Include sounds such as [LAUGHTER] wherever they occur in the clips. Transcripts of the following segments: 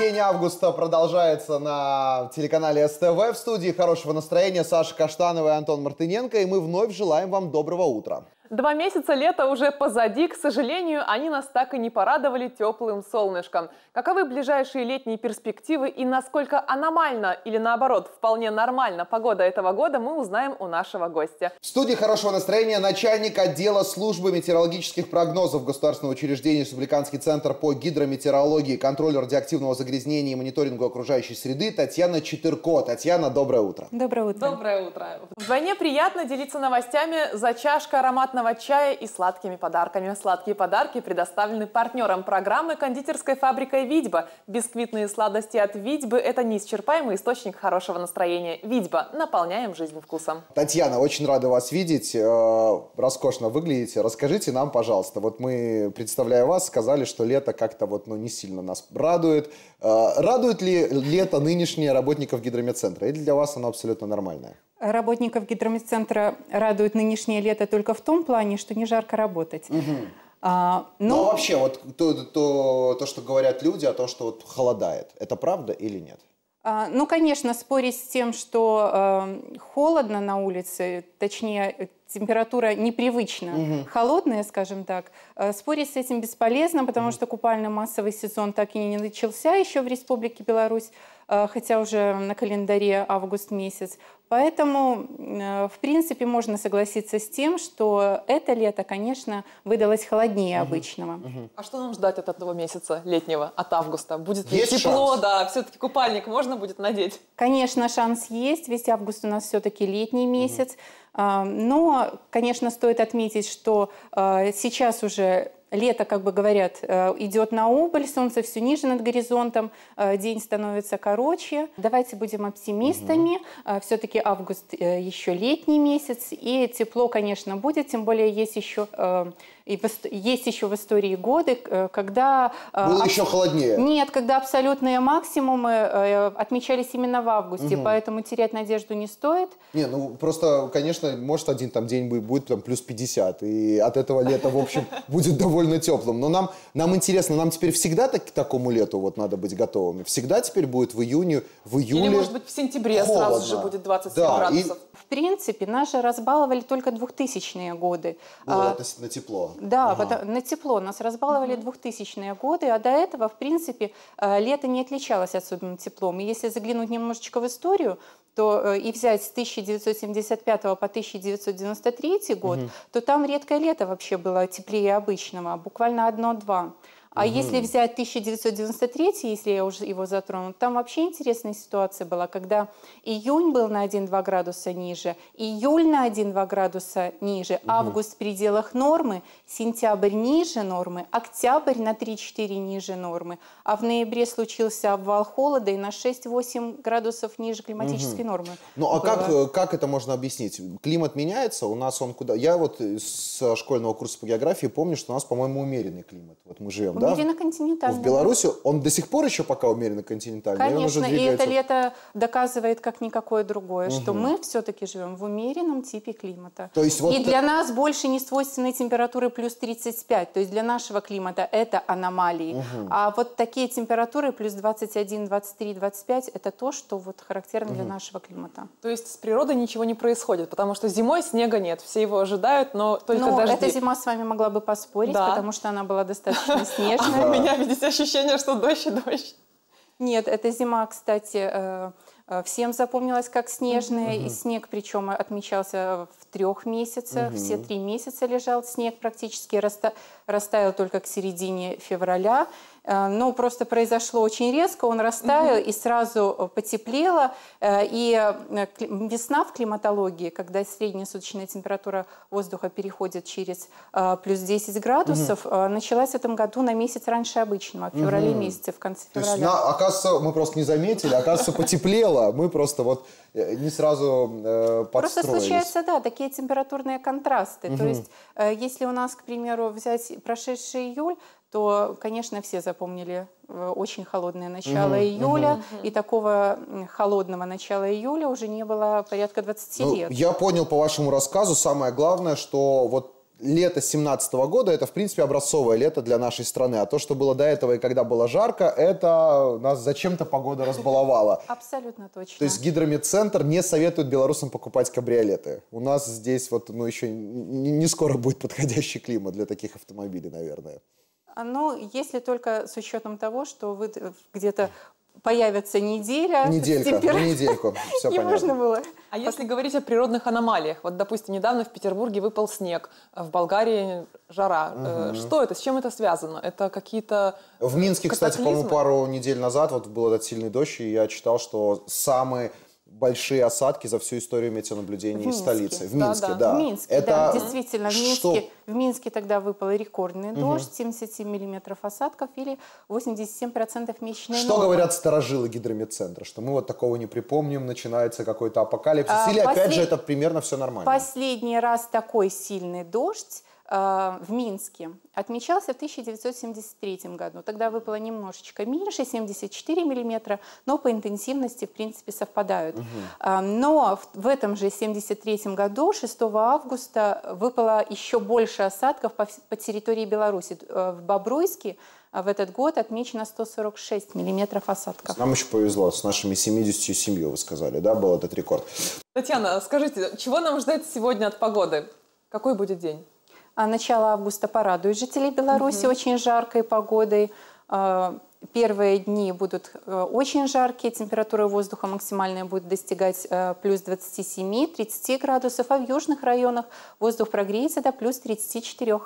день августа продолжается на телеканале СТВ. В студии хорошего настроения Саша Каштанова и Антон Мартыненко. И мы вновь желаем вам доброго утра. Два месяца лета уже позади. К сожалению, они нас так и не порадовали теплым солнышком. Каковы ближайшие летние перспективы и насколько аномально или наоборот вполне нормально погода этого года, мы узнаем у нашего гостя. В студии хорошего настроения начальник отдела службы метеорологических прогнозов Государственного учреждения Республиканский центр по гидрометеорологии, контролю радиоактивного загрязнения и мониторингу окружающей среды Татьяна Четырко. Татьяна, доброе утро. Доброе утро. Доброе утро. Вдвойне приятно делиться новостями за чашкой ароматного чая и сладкими подарками. Сладкие подарки предоставлены партнерам программы кондитерской фабрикой Видьба. Бисквитные сладости от Видьбы – это неисчерпаемый источник хорошего настроения. Видьба. Наполняем жизнь вкусом. Татьяна, очень рада вас видеть. Э, роскошно выглядите. Расскажите нам, пожалуйста. Вот мы, представляя вас, сказали, что лето как-то вот, ну, не сильно нас радует. Э, радует ли лето нынешнее работников гидромедцентра? Или для вас оно абсолютно нормальное? Работников гидромедцентра радует нынешнее лето только в том плане, что не жарко работать. Угу. А, но... Ну, вообще, вот то, то, то, что говорят люди о том, что вот холодает, это правда или нет? А, ну, конечно, спорить с тем, что э, холодно на улице, точнее, температура непривычно угу. холодная, скажем так, э, спорить с этим бесполезно, потому угу. что купальный массовый сезон так и не начался еще в Республике Беларусь. Э, хотя уже на календаре август месяц. Поэтому, э, в принципе, можно согласиться с тем, что это лето, конечно, выдалось холоднее угу. обычного. Угу. А что нам ждать от этого месяца летнего, от августа? Будет ли есть тепло? Шанс? Да, все-таки купальник можно будет надеть? Конечно, шанс есть. Весь август у нас все-таки летний месяц. Угу. Но, конечно, стоит отметить, что э, сейчас уже лето, как бы говорят, э, идет на убыль, солнце все ниже над горизонтом, э, день становится короче. Давайте будем оптимистами. Угу. Все-таки август еще летний месяц, и тепло, конечно, будет, тем более есть еще и есть еще в истории годы, когда... Было аб... еще холоднее. Нет, когда абсолютные максимумы отмечались именно в августе, угу. поэтому терять надежду не стоит. Не, ну просто, конечно, может один там день будет там плюс 50, и от этого лета, в общем, [LAUGHS] будет довольно теплым. Но нам, нам интересно, нам теперь всегда так, к такому лету вот надо быть готовыми? Всегда теперь будет в июне, в июле Или, может быть, в сентябре холодно. сразу же будет 27 да, градусов? И... В принципе, нас же разбаловали только 2000-е годы. Ну, а, на тепло. Да, ага. на тепло. Нас разбаловали угу. 2000-е годы, а до этого, в принципе, э, лето не отличалось особенным теплом. И если заглянуть немножечко в историю, то э, и взять с 1975 по 1993 год, угу. то там редкое лето вообще было теплее обычного, буквально одно-два. А угу. если взять 1993, если я уже его затрону, там вообще интересная ситуация была, когда июнь был на 1-2 градуса ниже, июль на 1-2 градуса ниже, угу. август в пределах нормы, сентябрь ниже нормы, октябрь на 3-4 ниже нормы, а в ноябре случился обвал холода и на 6-8 градусов ниже климатической угу. нормы. Ну а как, э, как это можно объяснить? Климат меняется, у нас он куда... Я вот с школьного курса по географии помню, что у нас, по-моему, умеренный климат. Вот мы живем да? Умеренно-континентальный. В Беларуси он до сих пор еще пока умеренно-континентальный? Конечно, и это лето доказывает как никакое другое, угу. что мы все-таки живем в умеренном типе климата. То есть вот и для нас больше не свойственны температуры плюс 35. То есть для нашего климата это аномалии. Угу. А вот такие температуры плюс 21, 23, 25 это то, что вот характерно угу. для нашего климата. То есть с природой ничего не происходит, потому что зимой снега нет, все его ожидают, но только но дожди. эта зима с вами могла бы поспорить, да. потому что она была достаточно [LAUGHS] снежная конечно. А у меня, видите, ощущение, что дождь и дождь. Нет, эта зима, кстати, э, э, всем запомнилась как снежная, угу. и снег причем отмечался в трех месяцах, угу. все три месяца лежал снег практически, растаял только к середине февраля. Э, но просто произошло очень резко, он растаял угу. и сразу э, потеплело. Э, и весна в климатологии, когда средняя суточная температура воздуха переходит через плюс 10 градусов, угу. началась в этом году на месяц раньше обычного, в феврале угу. месяце, в конце февраля. То есть, на, оказывается, мы просто не заметили, оказывается, потеплело, мы просто вот не сразу э, Просто случаются, да, такие температурные контрасты. Угу. То есть, если у нас, к примеру, взять прошедший июль, то, конечно, все запомнили э, очень холодное начало угу, июля, угу. и такого холодного начала июля уже не было порядка 20 ну, лет. Я понял по вашему рассказу, самое главное, что вот лето 17 года, это, в принципе, образцовое лето для нашей страны. А то, что было до этого и когда было жарко, это нас зачем-то погода разбаловала. [LAUGHS] Абсолютно точно. То есть гидромедцентр не советует белорусам покупать кабриолеты. У нас здесь вот, ну, еще не скоро будет подходящий климат для таких автомобилей, наверное. Ну, если только с учетом того, что вы где-то появится неделя. Неделька, темпер... на недельку. Все Не [LAUGHS] понятно. можно было. А если говорить о природных аномалиях, вот, допустим, недавно в Петербурге выпал снег, в Болгарии жара. Угу. Что это? С чем это связано? Это какие-то В Минске, кстати, по-моему, пару недель назад вот был этот сильный дождь, и я читал, что самые большие осадки за всю историю метеонаблюдений в столицы. В Минске, да. да. В Минске, Это... да, действительно. В Минске, в Минске тогда выпал рекордный угу. дождь, 77 миллиметров осадков или 87% месячной Что нормы. говорят сторожилы гидрометцентра? Что мы вот такого не припомним, начинается какой-то апокалипсис? А, или послед... опять же это примерно все нормально? Последний раз такой сильный дождь в Минске отмечался в 1973 году. Тогда выпало немножечко меньше, 74 миллиметра, но по интенсивности, в принципе, совпадают. Угу. Но в этом же 73 году, 6 августа, выпало еще больше осадков по, по территории Беларуси. Э, в Бобруйске в этот год отмечено 146 миллиметров осадков. Нам еще повезло, с нашими 77, вы сказали, да, был этот рекорд. Татьяна, скажите, чего нам ждать сегодня от погоды? Какой будет день? А начало августа порадует жителей Беларуси угу. очень жаркой погодой. А, первые дни будут э, очень жаркие, температура воздуха максимальная будет достигать э, плюс 27-30 градусов, а в южных районах воздух прогреется до плюс 34.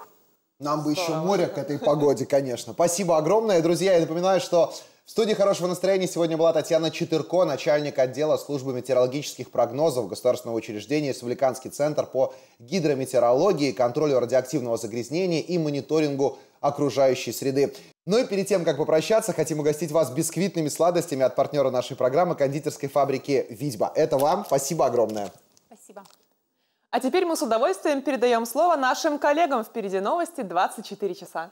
Нам бы еще море к этой погоде, конечно. Спасибо огромное, друзья. Я напоминаю, что в студии хорошего настроения сегодня была Татьяна Четырко, начальник отдела службы метеорологических прогнозов Государственного учреждения Республиканский центр по гидрометеорологии, контролю радиоактивного загрязнения и мониторингу окружающей среды. Ну и перед тем, как попрощаться, хотим угостить вас бисквитными сладостями от партнера нашей программы кондитерской фабрики «Витьба». Это вам. Спасибо огромное. Спасибо. А теперь мы с удовольствием передаем слово нашим коллегам. Впереди новости 24 часа.